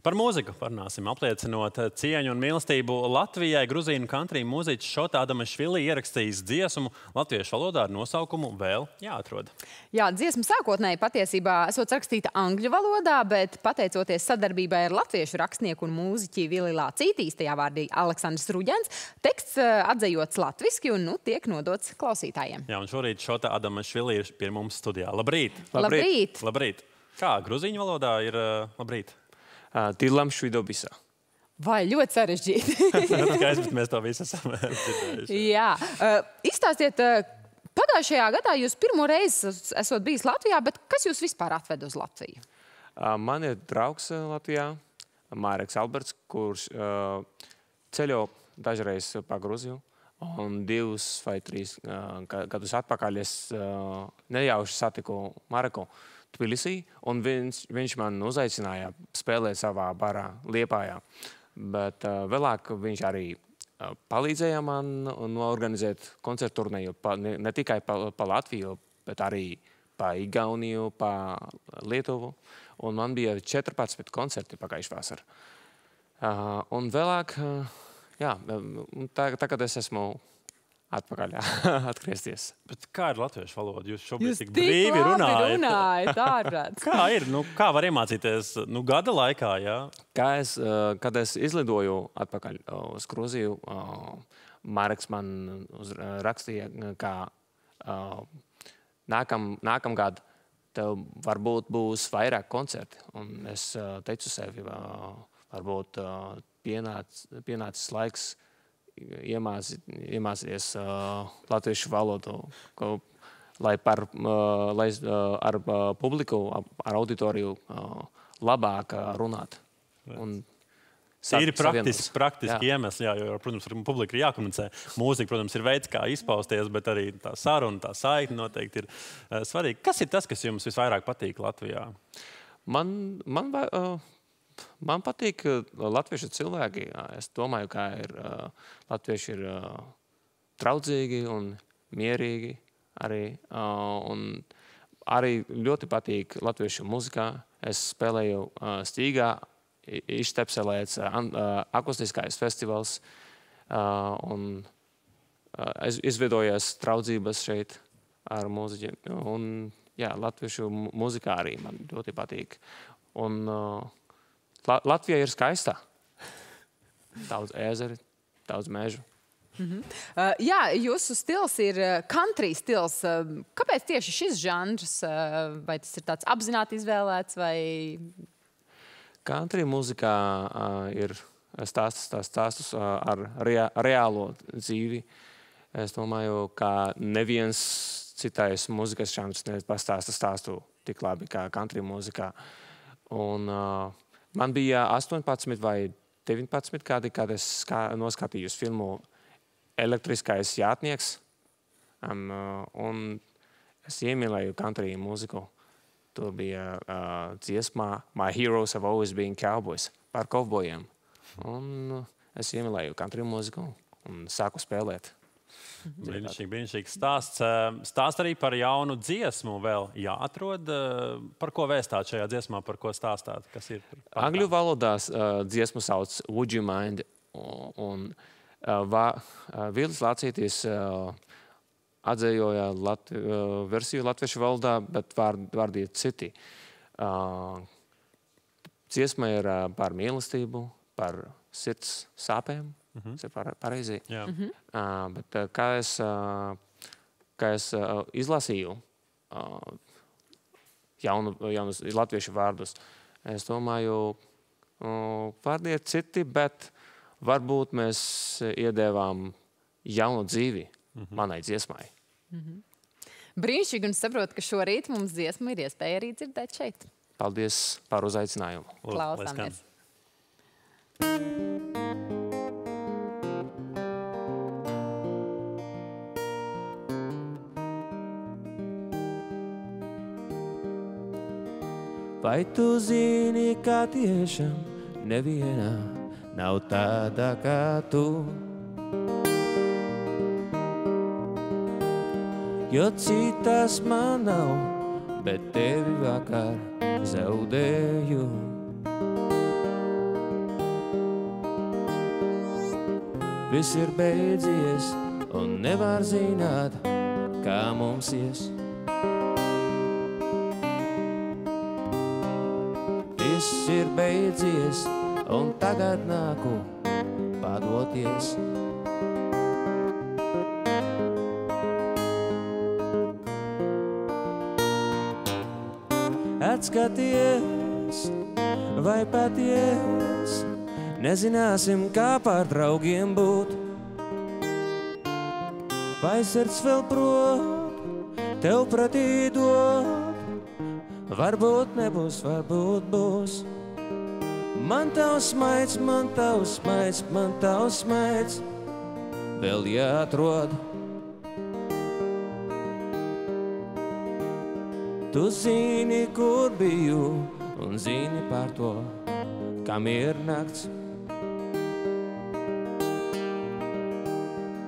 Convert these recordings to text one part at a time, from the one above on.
Par mūziku parunāsim, apliecinot cieņu un mīlestību Latvijai. Gruzīnu country mūziķis Šota Adamašvili ierakstījis dziesmu latviešu valodā ar nosaukumu Vēl jāatrod. Jā, dziesma sākotnēji patiesībā esot rakstīta angļu valodā, bet pateicoties sadarbībai ar latviešu rakstnieku un mūziķi Vili Lācīti, īstajā vārdī Aleksandrs Ruģens, teksts eh, atzejots latviski un nu tiek nodots klausītājiem. Jā, un šorīt Šota Adamašvili ir pie mums studijā. Labrīt! Labrīt! Labrīt! Kā gruzīņu valodā ir uh, labrīt? Tīlam švidobisa. Vai ļoti sarežģīti. Skaidrs, bet mēs to visu esam dzirdējuši. Jā, izstāstiet, pagājušajā gadā jūs pirmo reizi es- esot bijis Latvijā, bet kas jūs vispār atved uz Latviju? Man ir draugs Latvijā, Māreks Alberts, kurš ceļo dažreiz pa Gruziju. Un divus vai trīs gadus atpakaļ es nejauši satiku Mareku Tbilisī, un viņš, viņš man uzaicināja spēlēt savā barā Liepājā. Bet ā, vēlāk viņš arī ā, palīdzēja man norganizēt koncertu turnēju pa, ne, ne tikai pa, pa Latviju, bet arī pa Igauniju, pa Lietuvu. Un man bija 14 koncerti pagājušajā vasarā. Uh, un vēlāk, uh, jā, un tā, tagad es esmu atpakaļ, atgriezties. Bet kā ir latviešu valoda? Jūs šobrīd Jūs tik brīvi runājat. runājat, ārprāts. Kā ir? Nu, kā var iemācīties nu, gada laikā? Jā? Kā es, uh, kad es izlidoju atpakaļ uh, uz Grūziju, uh, Marks man uz, rakstīja, ka nākam, nākamgad tev varbūt būs vairāk koncerti. Un es teicu sev, uh, varbūt pienāc, pienācis laiks iemācīt, iemācīties uh, latviešu valodu, ko, lai, par, uh, lai uh, ar uh, publiku, ar auditoriju uh, labāk uh, runāt. Un sa- Ir praktiski, praktiski Jā. iemesli, jā, jo, protams, ar publiku ir jākomunicē. Mūzika, protams, ir veids, kā izpausties, bet arī tā saruna, tā saikne noteikti ir uh, svarīga. Kas ir tas, kas jums visvairāk patīk Latvijā? Man, man, uh, man patīk uh, latviešu cilvēki. Uh, Es domāju, ka ir, uh, latvieši ir uh, draudzīgi un mierīgi. Arī, uh, un arī ļoti patīk latviešu muzikā. Es spēlēju uh, Stīgā, I- Ištepselēts uh, an- uh, akustiskais festivāls. Uh, un uh, es izveidojos draudzības šeit ar mūziķiem. Un, jā, latviešu mu- mūzikā arī man ļoti patīk. Un uh, La Latvija ir skaista. Daudz ezeru, daudz mežu. Uh, jā, jūsu stils ir uh, country stils. Uh, kāpēc tieši šis žanrs? Vai tas ir tāds apzināti izvēlēts vai Country mūzikā uh, ir stāstus, tās stāstus uh, ar rea reālo dzīvi. Es domāju, ka neviens citais mūzikas žanrs nepastāsta stāstu tik labi kā country mūzikā. Un, uh, man bija 18 vai 19 gadi, kad es noskatījos filmu Elektriskais jātnieks. Um, un es iemīlēju country mūziku. Tur bija uh, dziesmā My Heroes Have Always Been Cowboys par kovbojiem. Un es iemīlēju country mūziku un sāku spēlēt. Brīnišķīgi, brīnišķīgi stāsts. Uh, Stāst arī par jaunu dziesmu, vēl jāatrod. uh, Par ko vēstāt šajā dziesmā, par ko stāstāt? Kas ir? par- Angļu valodā uh, dziesmu sauc Would You Mind? Un, uh, uh, Vils Lācītis atzējoja lat, versiju latviešu valodā, bet vārdi, vārdi ir citi. Dziesma ir par mīlestību, par sirds sāpēm. Mm -hmm. Tas ir par- pareizi. Jā. Uh, bet, uh, kā es, uh, kā es uh, izlasīju uh, jaunu, jaunus latviešu vārdus, es domāju, uh, vārdi ir citi, bet varbūt mēs iedēvām jaunu dzīvi manai dziesmai. brīnišķīgi? Un saprotu, ka šorīt mums dziesma ir iespēja arī dzirdēt šeit. Paldies par uzaicinājumu. Lūdzu, lai Klausāmies. Vai tu zini, kā tiešām nevienā nav tāda kā tu? Jo citas man nav, bet tevi vakar zaudēju. Viss ir beidzies un nevar zināt, kā mums ies. Viss ir beidzies un tagad nāku padoties. Atskaties, vai paties, nezināsim, kā par draugiem būt. Vai sirds vēl prot, tev pretī dot, varbūt nebūs, varbūt būs. Man tavs maids, man tavs maids, man tavs maids, vēl jāatrod. Tu zini, kur biju, un zini par to, kam ir nakts.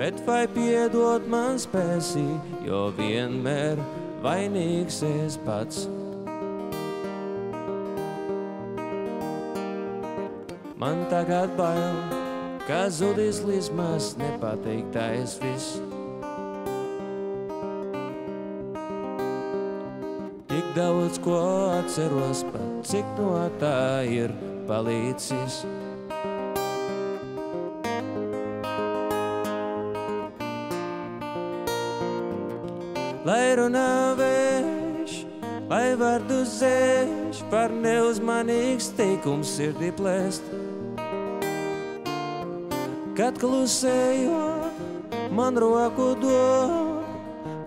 Bet vai piedot man spēsi, jo vienmēr vainīgs es pats. Man tagad bail, ka zudis līdz nepateiktais viss. Tik daudz ko atceros, pat cik no tā ir palicis. Lai runā vējš, lai vārdu zēš, par neuzmanīgs teikums sirdī plēst. Kad klusējot, man roku dod,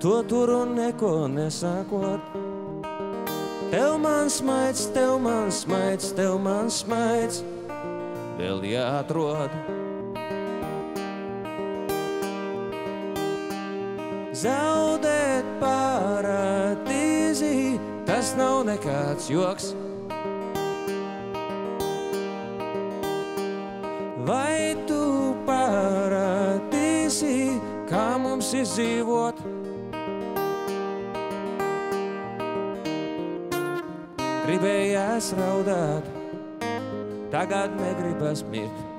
to tur un neko nesākot. Tev man smaids, tev man smaids, tev man smaids, vēl jāatrod. Zaudēt tas nav nekāds joks. Vai tu paradīsi, kā mums izdzīvot? Gribējās raudāt, tagad negribas mirt.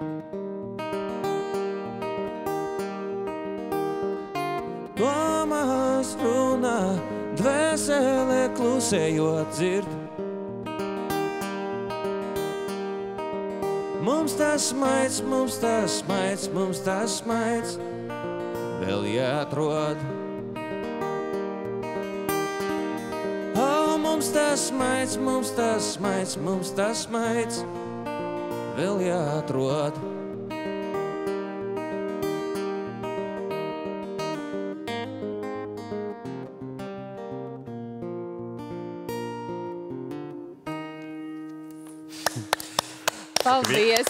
Dvēsele klusējot dzird. Mums tas maids, mums tas maids, mums tas maids, vēl jāatrod. Oh, mums tas maids, mums tas maids, mums tas maids, vēl jāatrod.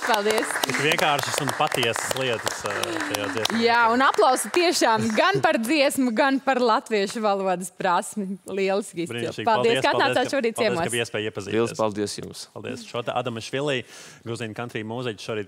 Paldies, paldies. Tik vienkāršas un patiesas lietas tajā dziesmā. Jā, un aplausi tiešām gan par dziesmu, gan par latviešu valodas prasmi. Lieliski izcili. Brīnišķīgi. Paldies, ka atnācāt šorīt paldies, ciemos. ka bija iespēja iepazīties. paldies jums! Paldies. Šo te Adamu Švilī, Gruzīnu country mūziķu šorīt